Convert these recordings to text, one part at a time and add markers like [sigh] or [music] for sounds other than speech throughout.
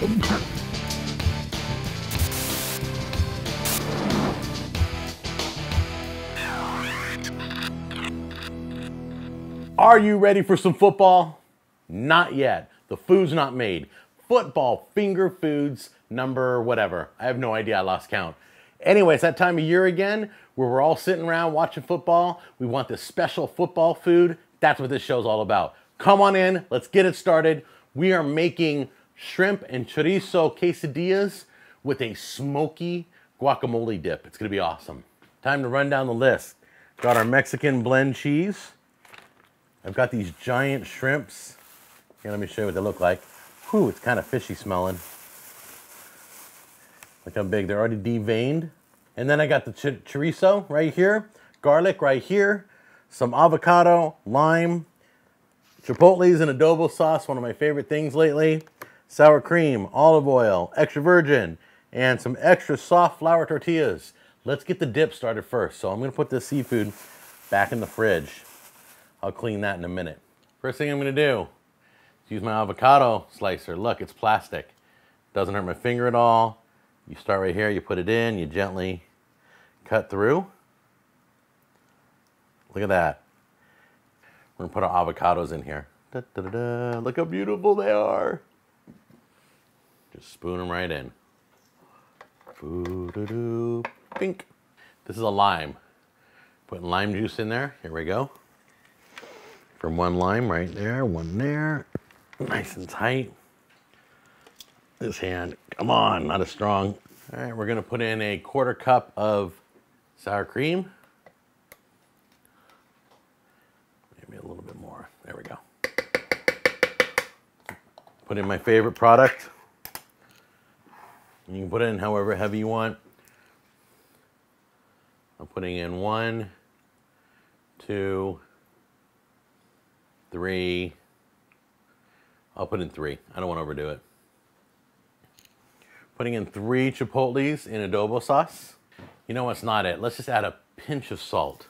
Are you ready for some football? Not yet. The food's not made. Football finger foods number whatever. I have no idea. I lost count. Anyway, it's that time of year again where we're all sitting around watching football. We want this special football food. That's what this show's all about. Come on in. Let's get it started. We are making shrimp and chorizo quesadillas with a smoky guacamole dip. It's going to be awesome. Time to run down the list. Got our Mexican blend cheese. I've got these giant shrimps. Here, let me show you what they look like. Whew, it's kind of fishy smelling. Look how big. They're already deveined. And then I got the ch chorizo right here, garlic right here, some avocado, lime, chipotles and adobo sauce, one of my favorite things lately, sour cream, olive oil, extra virgin, and some extra soft flour tortillas. Let's get the dip started first. So I'm gonna put this seafood back in the fridge. I'll clean that in a minute. First thing I'm gonna do is use my avocado slicer. Look, it's plastic. Doesn't hurt my finger at all. You start right here, you put it in, you gently cut through. Look at that. We're gonna put our avocados in here. Da, da, da. Look how beautiful they are. Just spoon them right in. Boo, doo, doo. Pink. This is a lime. Putting lime juice in there. Here we go from one lime right there, one there, nice and tight. This hand, come on, not as strong. All right, we're gonna put in a quarter cup of sour cream. Maybe a little bit more, there we go. Put in my favorite product. You can put in however heavy you want. I'm putting in one, two, three. I'll put in three. I don't want to overdo it. Putting in three chipotles in adobo sauce. You know what's not it? Let's just add a pinch of salt.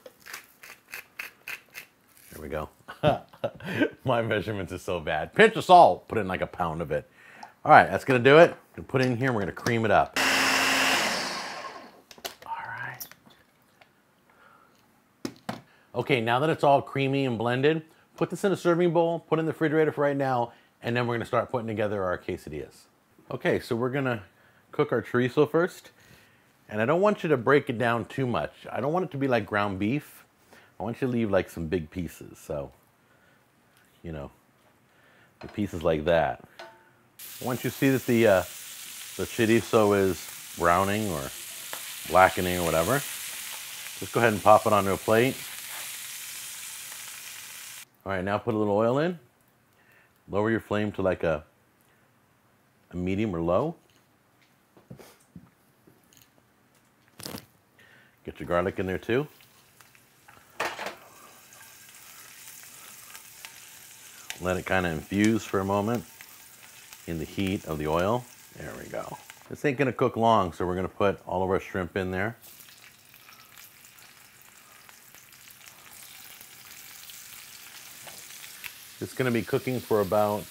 There we go. [laughs] My measurements are so bad. Pinch of salt. Put in like a pound of it. All right, that's gonna do it. Gonna put it in here. And we're gonna cream it up. All right. Okay, now that it's all creamy and blended, Put this in a serving bowl, put in the refrigerator for right now, and then we're gonna start putting together our quesadillas. Okay, so we're gonna cook our chorizo first. And I don't want you to break it down too much. I don't want it to be like ground beef. I want you to leave like some big pieces. So, you know, the pieces like that. Once you see that the, uh, the chorizo is browning or blackening or whatever, just go ahead and pop it onto a plate. All right, now put a little oil in. Lower your flame to like a, a medium or low. Get your garlic in there too. Let it kind of infuse for a moment in the heat of the oil. There we go. This ain't gonna cook long, so we're gonna put all of our shrimp in there. It's to be cooking for about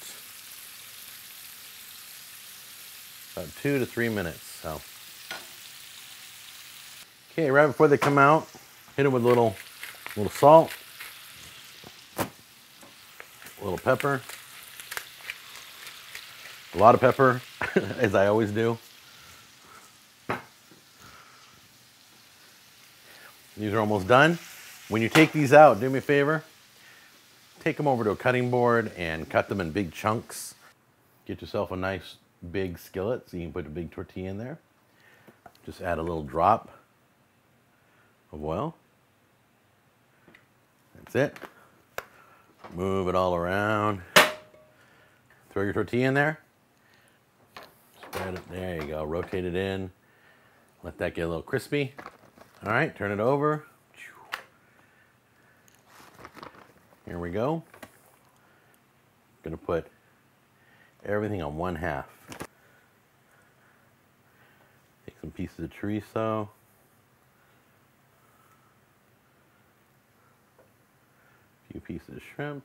about two to three minutes. So, okay, right before they come out, hit it with a little little salt, a little pepper, a lot of pepper, [laughs] as I always do. These are almost done. When you take these out, do me a favor, take them over to a cutting board and cut them in big chunks. Get yourself a nice big skillet so you can put a big tortilla in there. Just add a little drop of oil. That's it. Move it all around. Throw your tortilla in there. Spread it, there you go, rotate it in. Let that get a little crispy. All right, turn it over. Here we go. Gonna put everything on one half. Take some pieces of chorizo. A few pieces of shrimp.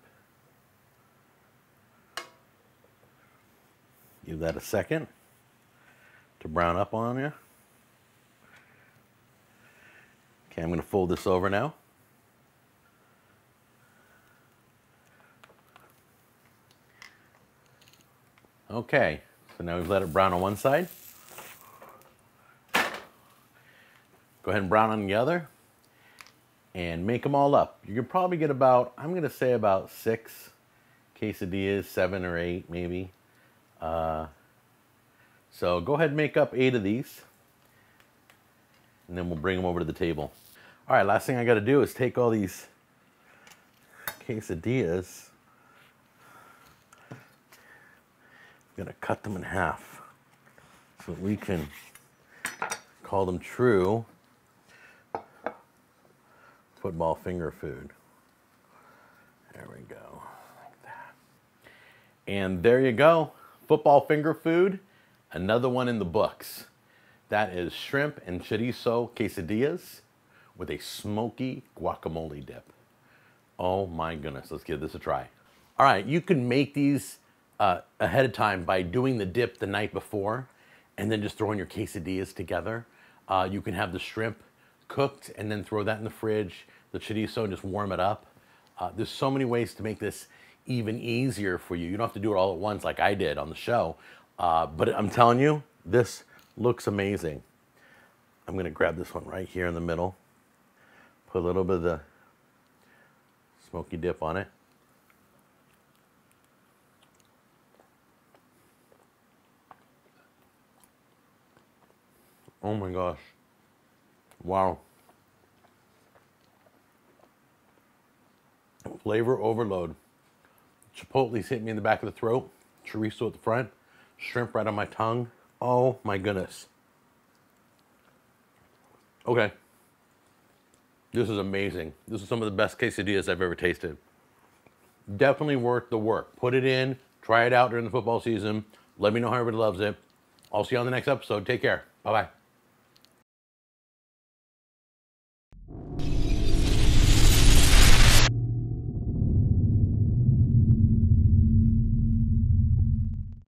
Give that a second to brown up on you. Okay, I'm going to fold this over now. Okay, so now we've let it brown on one side. Go ahead and brown on the other and make them all up. You can probably get about, I'm going to say about six quesadillas, seven or eight maybe. Uh, so go ahead and make up eight of these and then we'll bring them over to the table. All right, last thing I got to do is take all these quesadillas. I'm to cut them in half so we can call them true football finger food. There we go. Like that. And there you go. Football finger food. Another one in the books. That is shrimp and chorizo quesadillas with a smoky guacamole dip. Oh my goodness, let's give this a try. All right, you can make these uh, ahead of time by doing the dip the night before and then just throwing your quesadillas together. Uh, you can have the shrimp cooked and then throw that in the fridge, the chorizo, and just warm it up. Uh, there's so many ways to make this even easier for you. You don't have to do it all at once like I did on the show. Uh, but I'm telling you, this looks amazing. I'm gonna grab this one right here in the middle. Put a little bit of the smoky dip on it. Oh my gosh. Wow. Flavor overload. Chipotle's hit me in the back of the throat. Chorizo at the front. Shrimp right on my tongue. Oh my goodness. Okay. This is amazing. This is some of the best quesadillas I've ever tasted. Definitely worth the work. Put it in, try it out during the football season. Let me know how everybody loves it. I'll see you on the next episode. Take care. Bye bye.